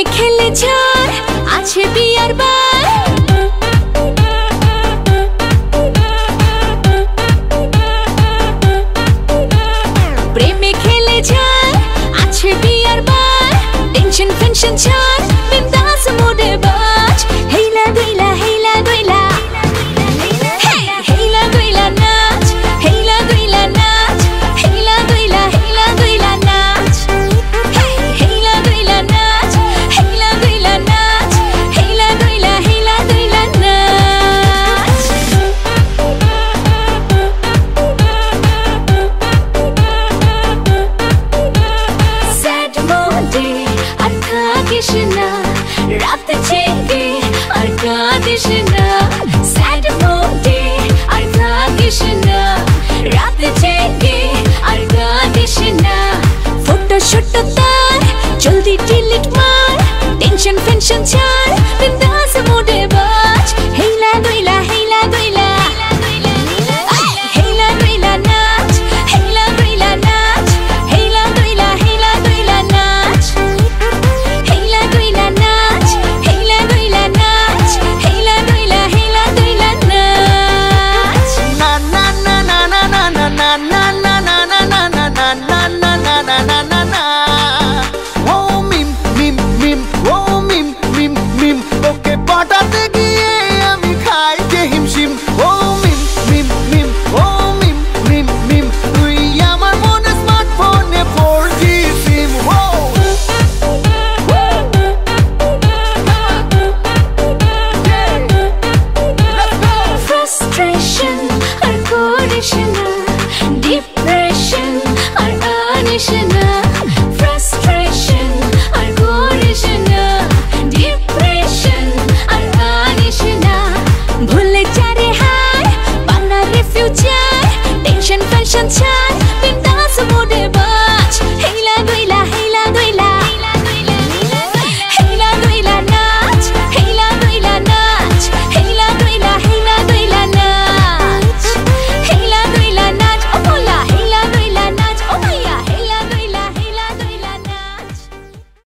মনে খেলে ঝড় আছে বিয়ার বার প্রেমে খেলে ঝড় আছে বিয়ার বার টেনশন ফেনশন ঝড় কাঁদিস না। রাত জেগে আর কাঁদিস ফটো শুট তার, জলদি ডিলিট মার। টেনশন ফেনশন ছাড়। 坚强。